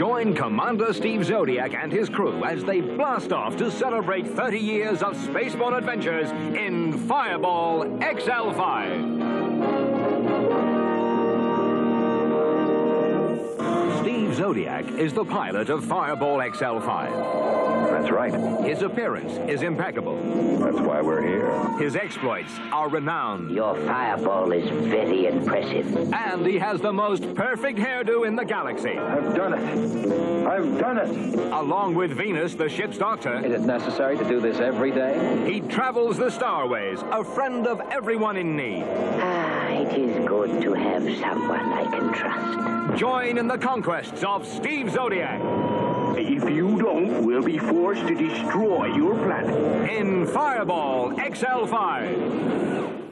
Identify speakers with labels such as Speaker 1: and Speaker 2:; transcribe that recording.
Speaker 1: Join Commander Steve Zodiac and his crew as they blast off to celebrate 30 years of spaceborne adventures in Fireball XL5. Zodiac is the pilot of Fireball XL5.
Speaker 2: That's right.
Speaker 1: His appearance is impeccable.
Speaker 2: That's why we're here.
Speaker 1: His exploits are renowned.
Speaker 3: Your fireball is very impressive.
Speaker 1: And he has the most perfect hairdo in the galaxy.
Speaker 2: I've done it. I've done it.
Speaker 1: Along with Venus, the ship's doctor,
Speaker 4: Is it necessary to do this every day?
Speaker 1: he travels the starways, a friend of everyone in need.
Speaker 3: Ah, it is good to have someone I can trust.
Speaker 1: Join in the conquests of Steve Zodiac
Speaker 5: If you don't, we'll be forced to destroy your planet.
Speaker 1: in Fireball XL5.